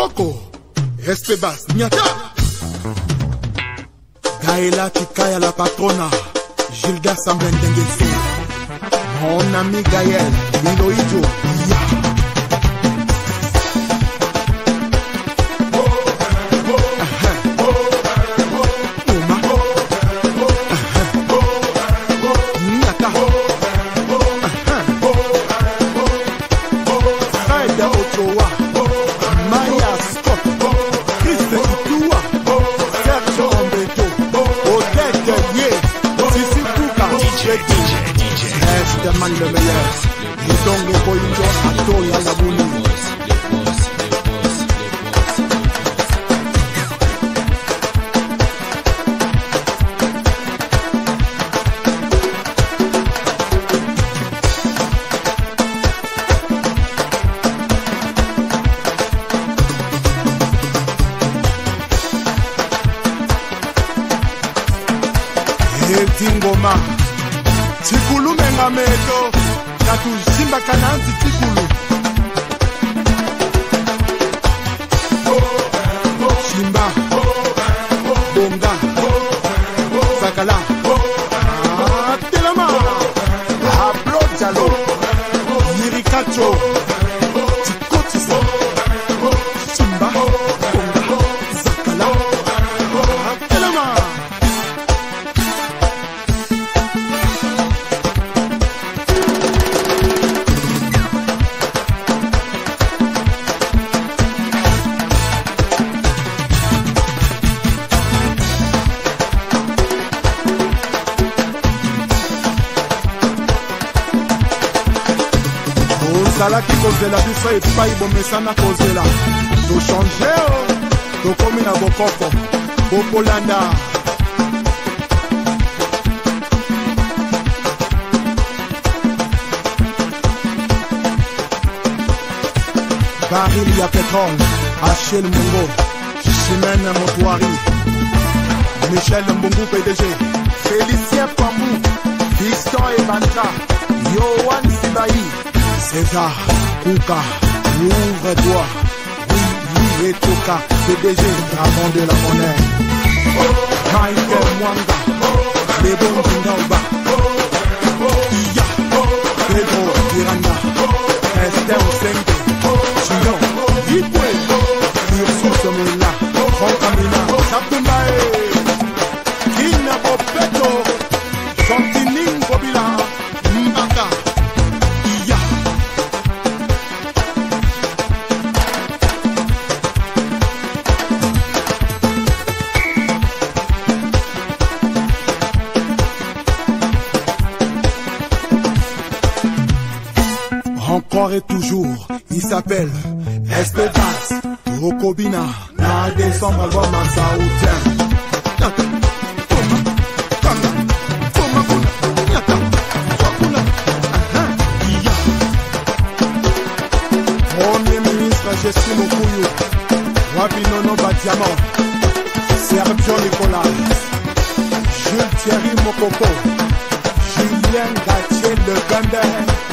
Mokoko, Espebas, Nyata. Gaëla Tikaya la patrona, Gilda Sambendengelse. Mon ami Gaël, Iloïdjo, Ya. Ozalaki kozela biso epai bomesana kozela. Tochange o tokomi na bokoko. Bokolanda baril ya petrole achel mongo chimene motoari michel mbungu pdg félicien pamou fiston ebanja yoan sibai césar kuka ouvre-toi oui oui etoka pdg avant de la monnaie. Michael mwanga lebon ndingaoba Et toujours, il s'appelle Espedas, Rokobina, na décembre. Premier ministre Jessie Mokuyu, Wabinono Badiamant, Sergio Nicolas, Jules Thierry Mokoko, Julien Gatier Le Gander.